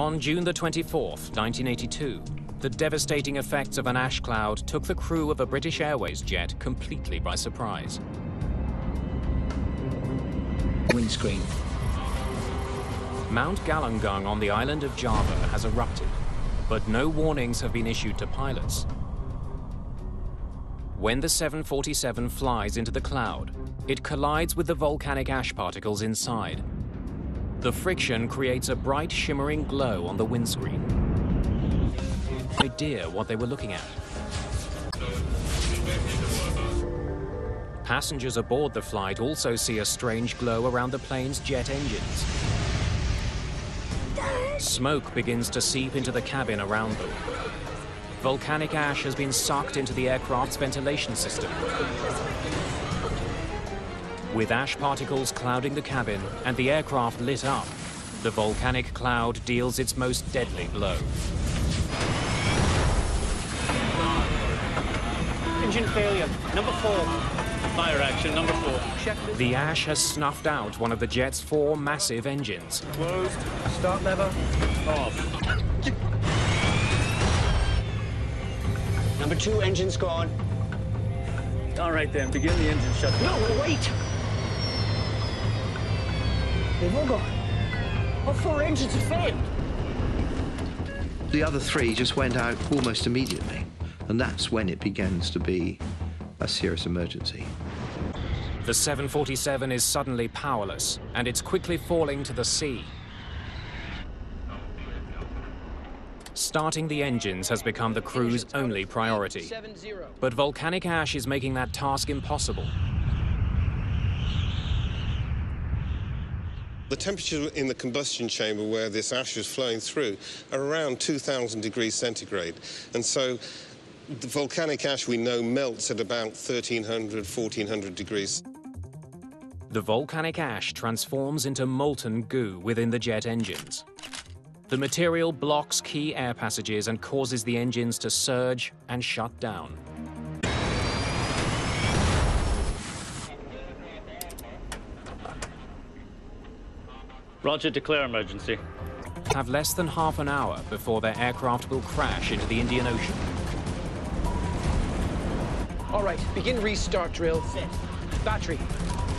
On June the 24th, 1982, the devastating effects of an ash cloud took the crew of a British Airways jet completely by surprise. Windscreen. Mount Galunggung on the island of Java has erupted, but no warnings have been issued to pilots. When the 747 flies into the cloud, it collides with the volcanic ash particles inside. The friction creates a bright shimmering glow on the windscreen. No idea what they were looking at. Passengers aboard the flight also see a strange glow around the plane's jet engines. Smoke begins to seep into the cabin around them. Volcanic ash has been sucked into the aircraft's ventilation system. With ash particles clouding the cabin and the aircraft lit up, the volcanic cloud deals its most deadly blow. Engine failure. Number four. Fire action, number four. Check. The ash has snuffed out one of the jet's four massive engines. Closed. Start lever. Off. Number two engine's gone. All right then, begin the engine shutdown. No, wait! They've all gone. All four engines have failed. The other three just went out almost immediately, and that's when it begins to be a serious emergency. The 747 is suddenly powerless, and it's quickly falling to the sea. Starting the engines has become the crew's only priority. But volcanic ash is making that task impossible. The temperature in the combustion chamber where this ash is flowing through are around 2,000 degrees centigrade. And so the volcanic ash we know melts at about 1,300, 1,400 degrees. The volcanic ash transforms into molten goo within the jet engines. The material blocks key air passages and causes the engines to surge and shut down. Roger, declare emergency. Have less than half an hour before their aircraft will crash into the Indian Ocean. All right. Begin restart drill. Set. Battery.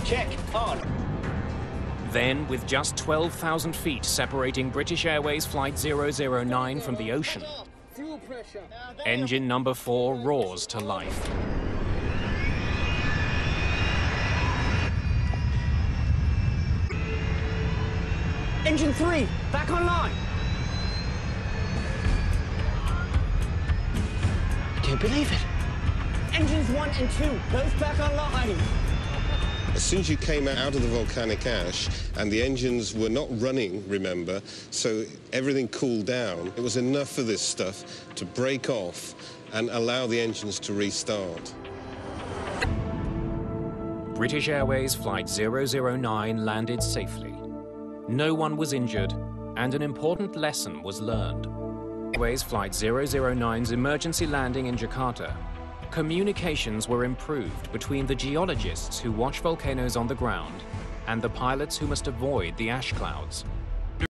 Check. On. Then, with just 12,000 feet separating British Airways Flight 009 from the ocean, engine number four roars to life. Engine three. Back online. I can't believe it. Engines one and two. Both back online. As soon as you came out of the volcanic ash and the engines were not running, remember, so everything cooled down, it was enough for this stuff to break off and allow the engines to restart. British Airways Flight 009 landed safely. No one was injured, and an important lesson was learned. Airways Flight 009's emergency landing in Jakarta, communications were improved between the geologists who watch volcanoes on the ground and the pilots who must avoid the ash clouds.